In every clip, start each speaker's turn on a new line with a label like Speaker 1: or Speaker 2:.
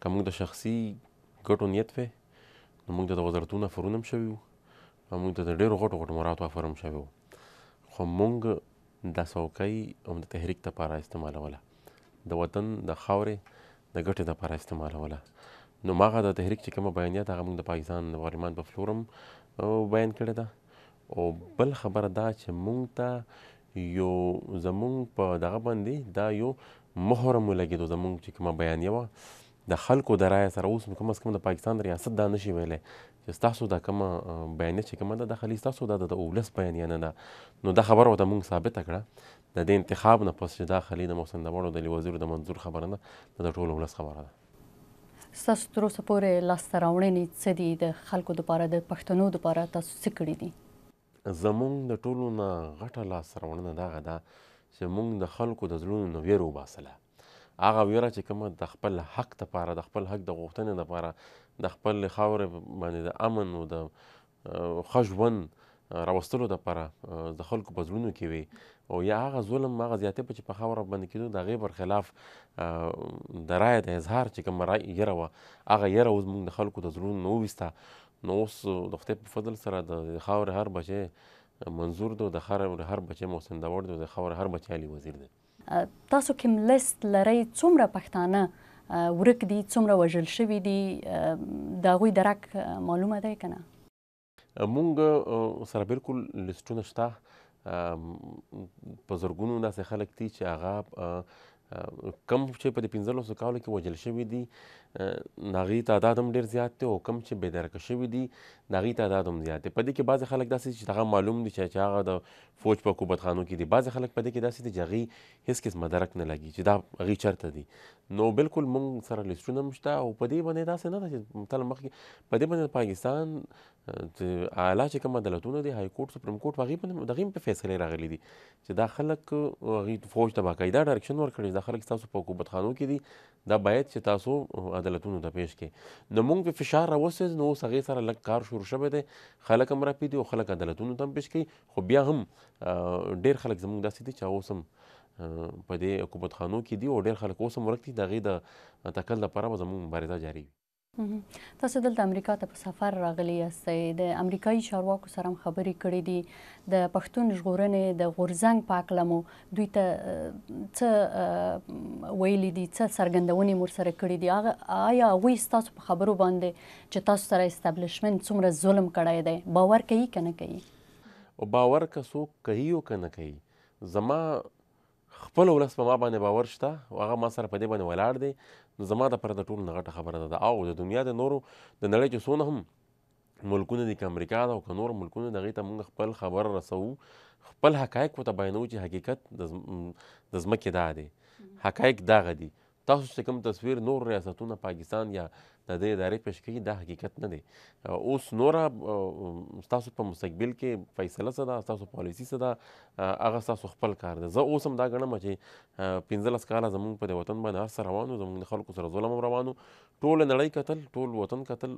Speaker 1: که موږ د شخصي ګټو نیت وی نو موږ ته د وزارتونو افرونه هم شوي وو او موږ ته د ډېرو غټو غټو مراتو افر هم شوی وو خو موږ دا څوکۍ هم د تحریک لپاره استعمالوله د وطن د خاورې د ګټې لپاره استعمالوله نو ماغه د تحریک چې کومه بیانیه ده هغه موږ د پاکستان د پارلمان په فلورم بیان کړې ده او بل خبره دا چې مونږ ته یو زمونږ په دغه باندې دا یو مهره مو لګېدو زمونږ چې کومه بیانیه وه د خلکو د رایه سره اوس نو کم از کم د پاکستان ریاست دا نشي ویلی چې ستاسو دا کومه بیانیه چې کومه ده د خلی ستاسو دا د اولس بیانیه نه ده نو دا خبره ورته مونږ ثابته کړه د دې انتخاب نه پس چې دا خلی د محسن دبړو د وزیر د منظور خبره نه ده د ټول اولس خبره ده
Speaker 2: ستاسو تر اوسه پورې لاسته راوړنې څه دي د خلکو لپاره د پښتنو لپاره تاسو څه کړي دي؟
Speaker 1: زموږ د ټولو نه غټه لاسته راوړنه دغه ده چې موږ د خلکو د زړونو نه ویره وباسله هغه ویره چې کومه د خپل حق لپاره د خپل حق د غوښتنې لپاره د خپل خاورې باندې د امن او د ښه ژوند راوستلو لپاره د خلکو په زړونو کې وي او یا هغه ظلم هغه زیاتې په چې په خاوره باندې کېدو د هغې پر خلاف د رایې د اظهار چې کومه رایه یره وه هغه یره اوس موږ د خلکو د زړونو نه وویسته نو اوس د خدای په فضل سره د خاورې هر بچی منظور دی د خاورې هر بچی محسن داوړ دی د خاورې هر بچی علي وزیر دی
Speaker 2: تاسو کوم لست لرئ څومره پښتانه ورک دي څومره وژل شوي دي د هغوی درک معلومه دی که نه؟
Speaker 1: مونږ سره بالکل لسټونه شته په زرګونو داسې خلک دي چې هغه کم چې په دې پنځلسو کالو کې وژل شوي دي د هغوی تعداد هم ډېر زیات دی او کم چې بېدرکه شوي دي د هغوی تعداد هم زیات دی په دې کې بعضې خلک داسې چې هغه معلوم دي چې هغه د فوج په حکومت خانو کی دی بعضی خلک پدی کی داسی دی چی هغوی هیڅ قسمه درک نه لګی چی دا هغوی چرته دی نو بلکل مونږ سره لیسټونه هم شته او پدی باندی داسی نه ده چی تل مخکی پدی باندی د پاکستان اعلی چی کوم عدالتونه دی های کورټ سپریم کورټ هغوی باندی هغوی هم فیصلی راغلی دی چی دا خلک هغوی فوج ته باقاعده ډایرکشن ورکړی چی دا خلک ستاسو په حکومت خانو کی دی دا باید چی تاسو عدالتونو ته پیش کړی نو مونږ په فشار راوستی نو اوس هغوی سره لږ کار شروع شوی دی خلک هم راپیدی او خلک عدالتونو ته هم پیش کوی خو بیا هم ډیر خلک زموږ داسې دي چې هغه اوس هم په دې حکومت خانو کې دي او ډیر خلک اوس هم ورک دي د هغې د تکل لپاره به زموږ مبارزه جاري وي
Speaker 2: تاسو دلته امریکا ته په سفر راغلی یاستئ د امریکایي چارواکو سره هم خبرې کړې دي د پښتون ژغورنې د غورځنګ په اړه مو دوی ته څه ویلي دي، څه څرګندونې مو ورسره کړي دي؟ آیا هغوی ستاسو په خبرو باندې چې تاسو سره اسټبلشمنټ څومره ظلم کړی دی باور کوي که نه کوي؟
Speaker 1: باور که څوک کوي او که نه کوي زما خپل ولس په ما باندې باور شته او هغه ما سره په دې باندې ولاړ دی نو زما دپاره د ټولو نه غټه خبره دا ده او د دنیا د نورو د نړۍ چې څونه هم ملکونه دي که امریکا ده او که نور ملکونه دي هغوی ته موږ خپل خبر رسوو خپل حقایق ورته بیانوو چې حقیقت د ځمکې دا دی حقایق دغه دي تاسو چې کوم تصویر نور ریاستونه پاکستان یا د دې ادارې پیش کوي دا حقیقت نه دی اوس نوره ستاسو په مستقبل کې فیصله څه ده ستاسو پالیسي څه ده هغه ستاسو خپل کار دی زه اوس هم دا ګڼم چې پنځلس کاله زموږ په دې وطن باندې هر څه روان و زموږ د خلکو سره ظلم هم روان و ټوله نړۍ کتل ټول وطن کتل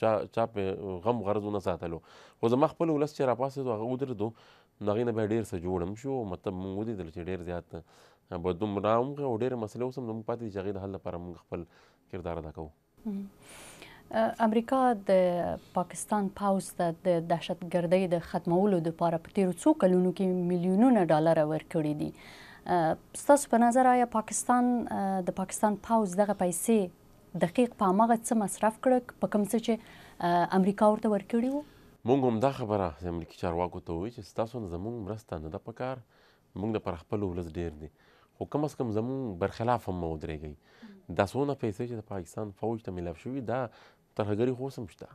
Speaker 1: چا چا په غم غرض ونه ساتلو خو زما خپل ولس چې راپاسېدو هغه ودرېدو نو هغې نه بیا ډېر څه جوړ هم شو مطلب موږ ولیدل چې ډېر زیات بدلون راوغی او ډېرې مسلې اوس هم زموږ پاتې دي چې هغې د حل لپاره موږ خپل کردار ادا کوو
Speaker 2: امریکا د پاکستان پوځ ته د دهشتګردۍ د ختمولو لپاره په تیرو څو کلونو کې میلیونونه ډالر ورکړي دي ستاسو په نظر آیا پاکستان د پاکستان پوځ دغه پیسې دقیق په هماغه څه مصرف کړه په کوم څه چې امریکا ورته ورکړي وو؟
Speaker 1: مونږ هم دا خبره د امریکي چارواکو ته وویل چې ستاسو نه زمونږ مرسته نه ده په کار مونږ د پر خپل ولس ډیر دي خو کم از کم زمونږ برخلاف هم مه ودرېږئ دا څونه پیسې چې د پاکستان فوج ته ملاف شوي دا ترهګري خو اوس هم شته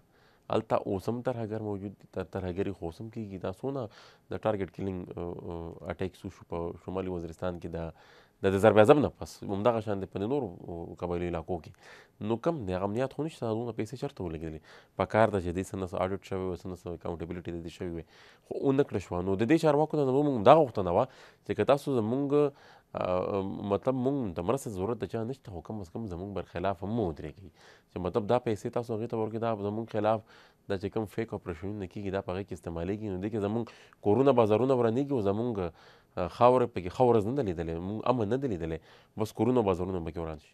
Speaker 1: هلته اوس هم ترهګر موجود دي ترهګري خو اوس هم کېږي دا څونه د ټارګټ کلینګ اټیکس وشو په شمالي وزیرستان کې د د ضرب عضب نه پس همدغه شان دی په نورو قبایلي علاقو کې نو کم دی هغه امنیت خو نشته دومره پیسې چېرته ولګېدلې په کار ده چې دې څه نه څه اډټ شوی وي څه نه څه اکاونټیبلټي د دې شوې وي خو ونه کړه شوه نو د دې چارواکو نه زموږ دا غوښتنه وه چې که تاسو زموږ مطلب مونږ د مرسته ضرورت د چا نشته خو کم از کم زمونږ برخلاف هم مو ودرېږي چې مطلب دا پیسې تاسو هغې ته ورکړئ دا زموږ خلاف دا چې کوم فیک اپریشنونه کېږي دا په هغې کې استعمالېږي نو دې کې زموږ کورونه بازارونه ورانېږي او زموږ خاوره پکې ښه ورځ نه ده لیدلې موږ امن نه دی لیدلی بس کورونه بازارونه پکې وران شي